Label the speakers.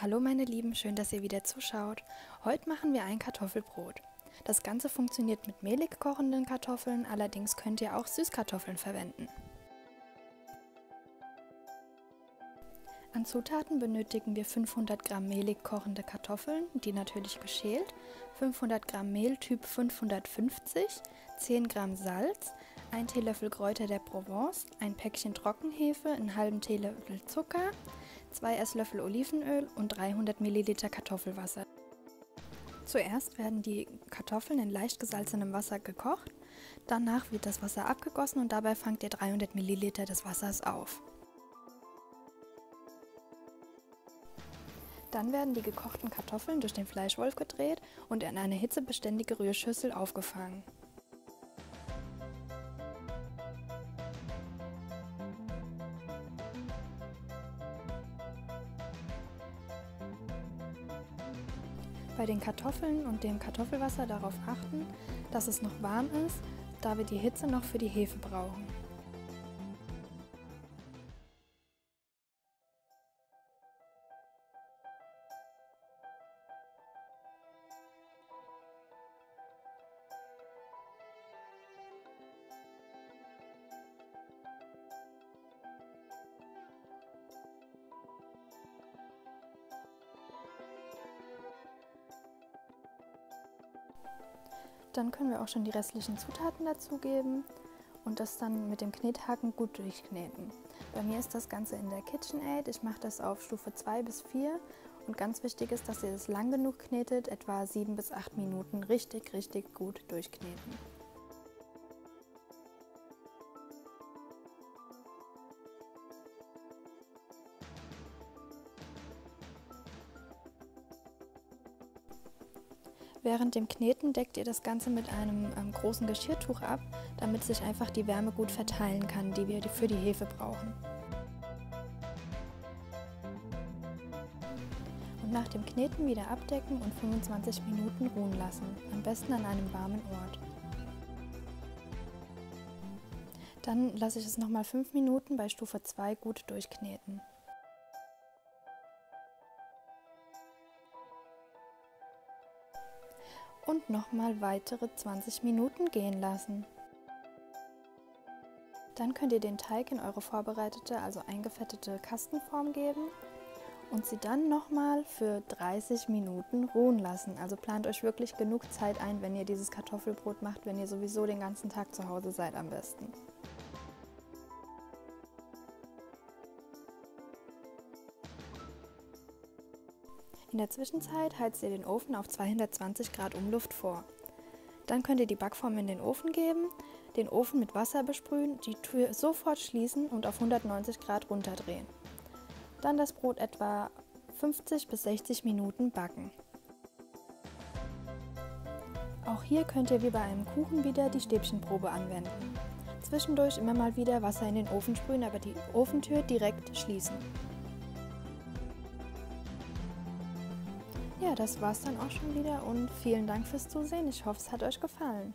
Speaker 1: Hallo meine Lieben, schön, dass ihr wieder zuschaut. Heute machen wir ein Kartoffelbrot. Das Ganze funktioniert mit mehlig kochenden Kartoffeln, allerdings könnt ihr auch Süßkartoffeln verwenden. An Zutaten benötigen wir 500 Gramm mehlig kochende Kartoffeln, die natürlich geschält, 500 Gramm Mehl Typ 550, 10 Gramm Salz, 1 Teelöffel Kräuter der Provence, ein Päckchen Trockenhefe, einen halben Teelöffel Zucker, 2 Esslöffel Olivenöl und 300 Milliliter Kartoffelwasser. Zuerst werden die Kartoffeln in leicht gesalzenem Wasser gekocht, danach wird das Wasser abgegossen und dabei fangt ihr 300 Milliliter des Wassers auf. Dann werden die gekochten Kartoffeln durch den Fleischwolf gedreht und in eine hitzebeständige Rührschüssel aufgefangen. Bei den Kartoffeln und dem Kartoffelwasser darauf achten, dass es noch warm ist, da wir die Hitze noch für die Hefe brauchen. Dann können wir auch schon die restlichen Zutaten dazugeben und das dann mit dem Knethaken gut durchkneten. Bei mir ist das Ganze in der KitchenAid. Ich mache das auf Stufe 2 bis 4 und ganz wichtig ist, dass ihr es lang genug knetet, etwa 7 bis 8 Minuten richtig, richtig gut durchkneten. Während dem Kneten deckt ihr das Ganze mit einem ähm, großen Geschirrtuch ab, damit sich einfach die Wärme gut verteilen kann, die wir für die Hefe brauchen. Und nach dem Kneten wieder abdecken und 25 Minuten ruhen lassen, am besten an einem warmen Ort. Dann lasse ich es nochmal 5 Minuten bei Stufe 2 gut durchkneten. Und nochmal weitere 20 Minuten gehen lassen. Dann könnt ihr den Teig in eure vorbereitete, also eingefettete Kastenform geben und sie dann nochmal für 30 Minuten ruhen lassen. Also plant euch wirklich genug Zeit ein, wenn ihr dieses Kartoffelbrot macht, wenn ihr sowieso den ganzen Tag zu Hause seid am besten. In der Zwischenzeit heizt ihr den Ofen auf 220 Grad Umluft vor. Dann könnt ihr die Backform in den Ofen geben, den Ofen mit Wasser besprühen, die Tür sofort schließen und auf 190 Grad runterdrehen. Dann das Brot etwa 50 bis 60 Minuten backen. Auch hier könnt ihr wie bei einem Kuchen wieder die Stäbchenprobe anwenden. Zwischendurch immer mal wieder Wasser in den Ofen sprühen, aber die Ofentür direkt schließen. Ja, das war's dann auch schon wieder und vielen Dank fürs Zusehen. Ich hoffe, es hat euch gefallen.